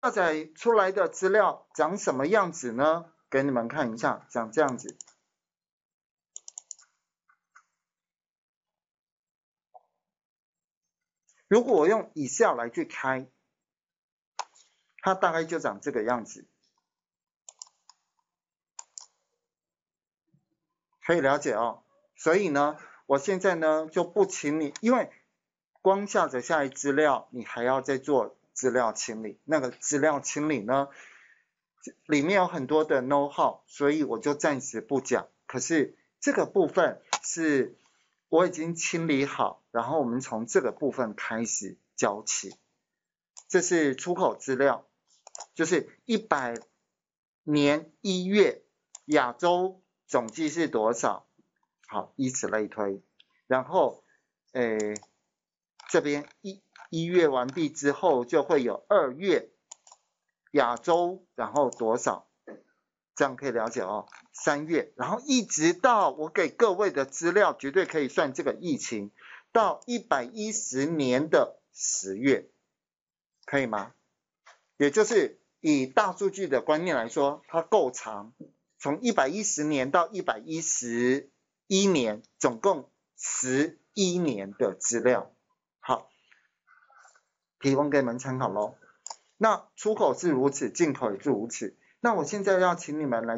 下载出来的资料长什么样子呢？给你们看一下，长这样子。如果我用以下来去开，它大概就长这个样子，可以了解哦。所以呢，我现在呢就不请你，因为光下载下来资料，你还要再做资料清理。那个资料清理呢，里面有很多的 know how，所以我就暂时不讲。可是这个部分是。我已经清理好，然后我们从这个部分开始交起。这是出口资料，就是一百年一月亚洲总计是多少？好，以此类推。然后，诶，这边一一月完毕之后，就会有二月亚洲，然后多少？这样可以了解哦。三月，然后一直到我给各位的资料，绝对可以算这个疫情到一百一十年的十月，可以吗？也就是以大数据的观念来说，它够长，从一百一十年到一百一十一年，总共十一年的资料。好，提供给你们参考喽。那出口是如此，进口也是如此。那我现在要请你们来。